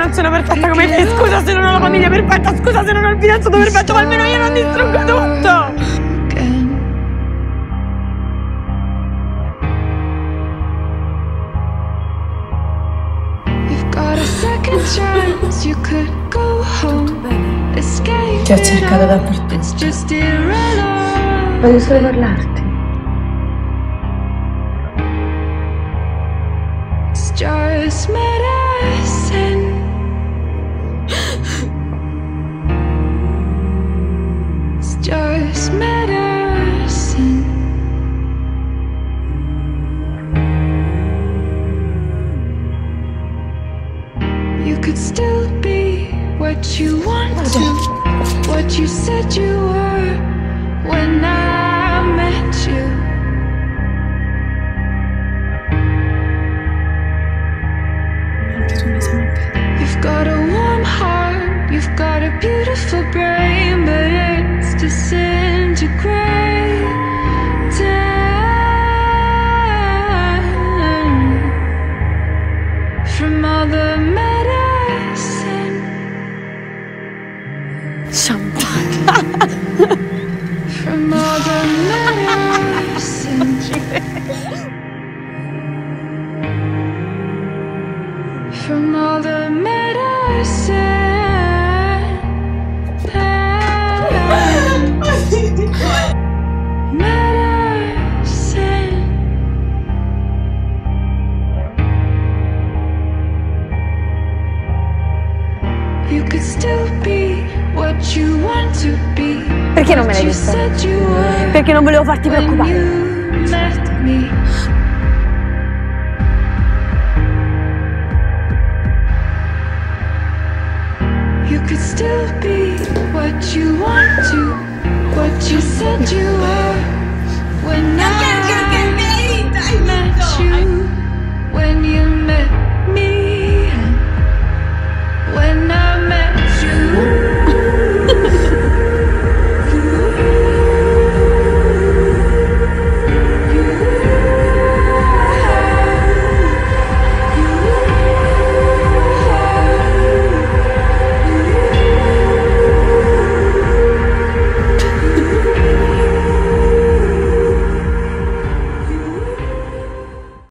non sono perfetta come te, scusa se non ho la famiglia perfetta, scusa se non ho il fidanzato perfetto, ma almeno io non distruggo tutto! Ti ho cercato dappertutto. Voglio solo parlarti. just medicine. Could still be what you want to, what you said you were when I met you. You've got a warm heart, you've got a beautiful brain, but it's disintegrating. From all the from all the medicine, from all the. Medicine. You could still be what you want to be. Perché non me l'hai detto? said you were Perché non volevo farti preoccupare. you met me. You could still be what you want to, what you said you